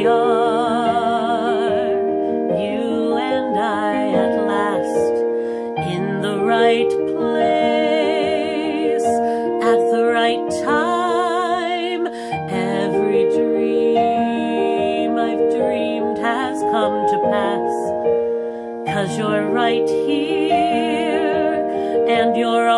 we are, you and I at last, in the right place, at the right time. Every dream I've dreamed has come to pass, cause you're right here, and you're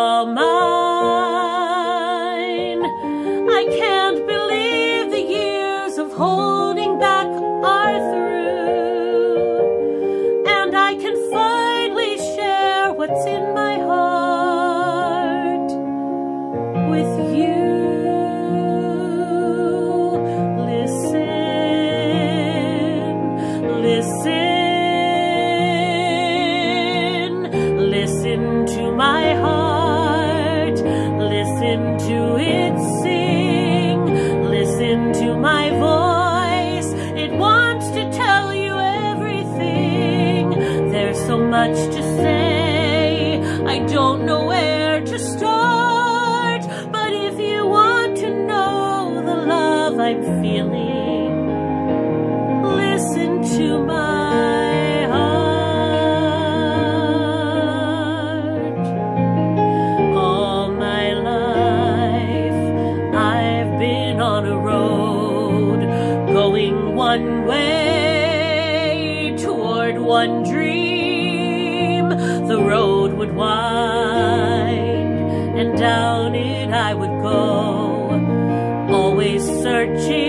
say. I don't know where to start. But if you want to know the love I'm feeling, listen to my heart. All my life I've been on a road going one way toward one dream. The road would wind and down it I would go, always searching,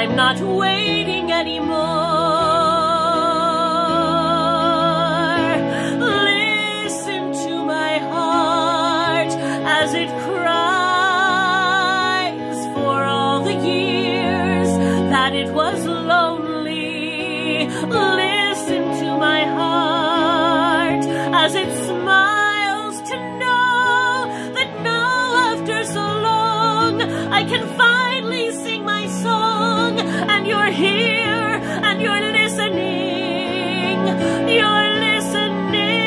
I'm not waiting anymore. Listen to my heart as it cries for all the years that it was lonely. Listen to my heart as it smiles to know that now after so long I can finally sing my song and you're here and you're listening. You're listening.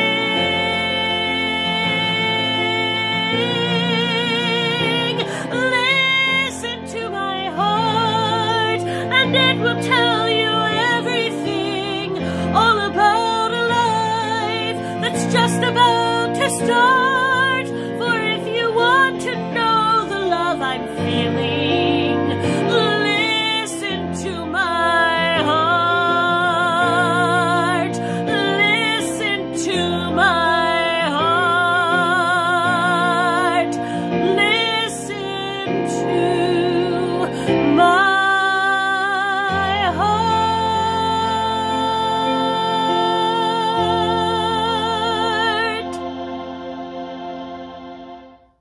Listen to my heart and it will tell you everything all about a life that's just about to start.